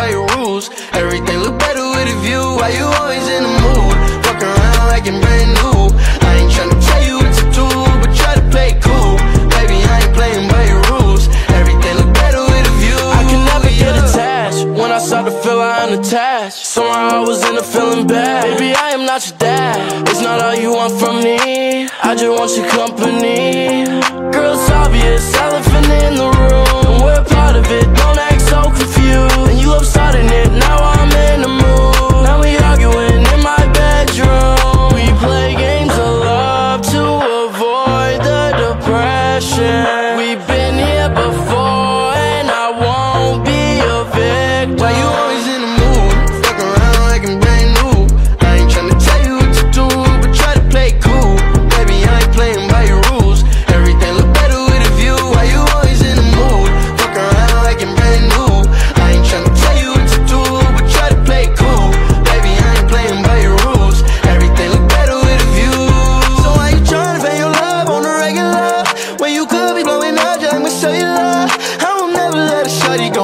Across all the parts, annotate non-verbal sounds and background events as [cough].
by your rules. Everything look better with a view. Why you always in the mood? Fuck around like I'm brand new. I ain't tryna tell you what to do, but try to play cool. Baby, I ain't playing by your rules. Everything look better with a view. I can never get attached When I start to feel I'm attached Somehow I was in a feeling bad Baby, I am not your dad It's not all you want from me I just want your company Girl, it's obvious Elephant in the room We're part of it Don't act so confused. And you love starting it. Now I'm in the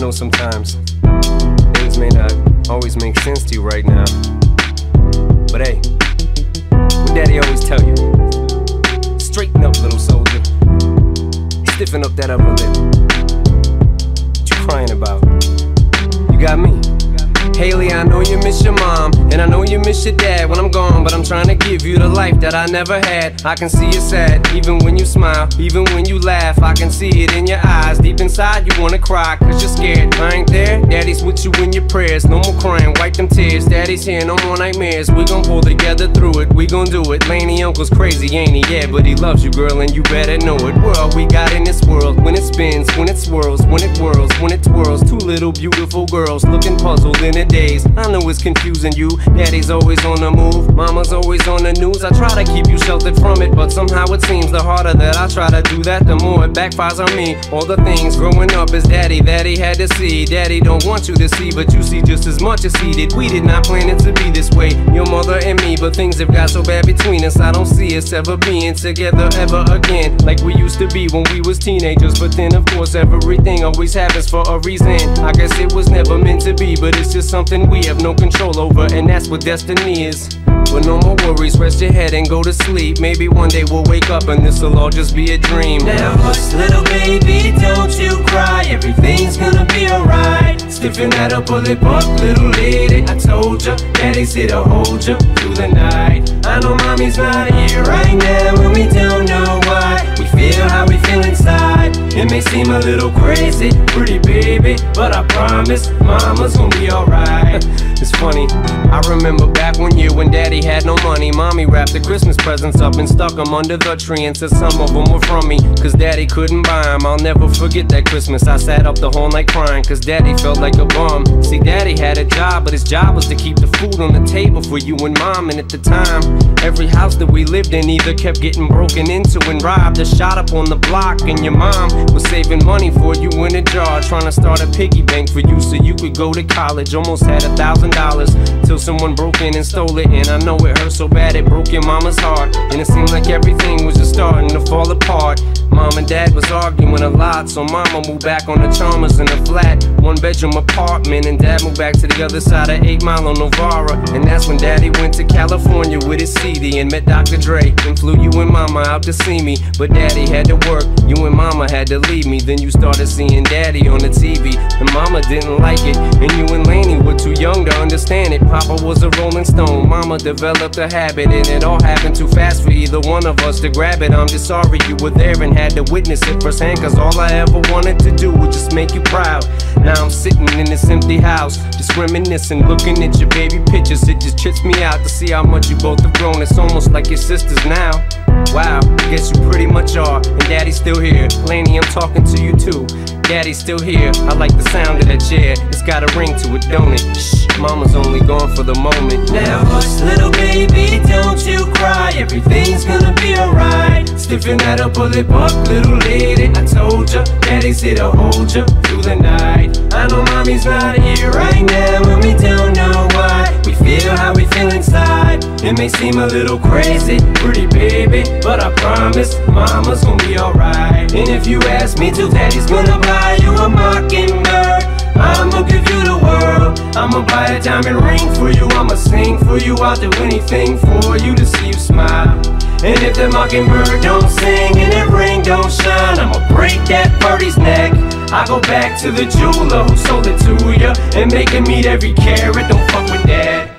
know sometimes things may not always make sense to you right now. But hey, what daddy always tell you? Straighten up, little soldier. Stiffen up that upper lip. What you crying about? You got me. Hailie, I know you miss your mom, and I know you miss your dad when I'm gone, but I'm trying to give you the life that I never had. I can see you sad, even when you smile, even when you laugh. I can see it in your eyes. Deep inside, you wanna cry, cause you're scared. I ain't there, daddy's with you in your prayers. No more crying, wipe them tears. Daddy's here, no more nightmares. We gon' pull together through it, we gon' do it. Laney Uncle's crazy, ain't he? Yeah, but he loves you, girl, and you better know it. World we got in this world, when it spins, when it swirls, when it whirls, when it twirls. Two little beautiful girls looking puzzled in it days. I know it's confusing you. Daddy's always on the move, mama's always on the news. I try to keep you sheltered from it, but somehow it seems the harder that I try to do that, the more it backfires on me. All the things growing up is daddy that he had to see. Daddy don't want you to see, but you see just as much as he did. We did not plan it to be this way, your mother and me, but things have got so bad between us. I don't see us ever being together ever again, like we used to be when we was teenagers. But then, of course, everything always happens for a reason. I guess it was never meant to be, but it's just something we have no control over, and that's what destiny is. But no more worries, rest your head and go to sleep. Maybe one day we'll wake up and this'll all just be a dream. Now hush, little baby, don't you cry. Everything's gonna be alright. Stiffen that upper lip up, little lady. I told ya, daddy's here to hold ya through the night. I know mommy's not here right now, and we don't know why. We feel how we feel inside. It may seem a little crazy, pretty baby, but I promise mama's gonna be alright. [laughs] It's funny, I remember back one year when daddy had no money. Mommy wrapped the Christmas presents up and stuck them under the tree and said some of them were from me. Cause daddy couldn't buy them. I'll never forget that Christmas. I sat up the whole night crying cause daddy felt like a bum. See, daddy had a job, but his job was to keep the food on the table for you and mom. And at the time, every house that we lived in either kept getting broken into and robbed or shot up on the block. And your mom was saving money for you in a jar, trying to start a piggy bank for you so you could go to college. Almost had a thousand dollars till someone broke in and stole it. And I know it hurt so bad it broke your mama's heart. And it seemed like everything was just starting to fall apart. Mom and dad was arguing a lot, so mama moved back on the Chalmers in a flat, one bedroom apartment. And dad moved back to the other side of 8 Mile on Novara. And that's when daddy went to California with his CD and met Dr. Dre. And flew you and mama out to see me. But daddy had to work, you and mama had to leave me. Then you started seeing daddy on the TV. And mama didn't like it. And you and Laney were too young to understand it. Papa was a rolling stone, mama developed a habit. And it all happened too fast for either one of us to grab it. I'm just sorry you were there and had to witness it firsthand. Cause all I ever wanted to do was just make you proud. Now I'm sitting in this empty house, just reminiscing, looking at your baby pictures. It just trips me out to see how much you both have grown. It's almost like your sisters now. Wow, guess you pretty much are. And daddy's still here. Laney, I'm talking to you too. Daddy's still here. I like the sound of that chair. It's got a ring to it, don't it? Shh, mama's only gone for the moment. Now hush, little baby, don't you cry. Everything's gonna be alright. Stiffen that upper lip up, little lady. I told ya, daddy's here to hold ya through the night. I know mommy's not here right now, It may seem a little crazy, pretty baby, but I promise mama's gonna be alright. And if you ask me to, daddy's gonna buy you a mockingbird. I'ma give you the world. I'ma buy a diamond ring for you. I'ma sing for you. I'll do anything for you to see you smile. And if the mockingbird don't sing and that ring don't shine, I'ma break that birdie's neck. I go back to the jeweler who sold it to ya and make him meet every carat. Don't fuck with that.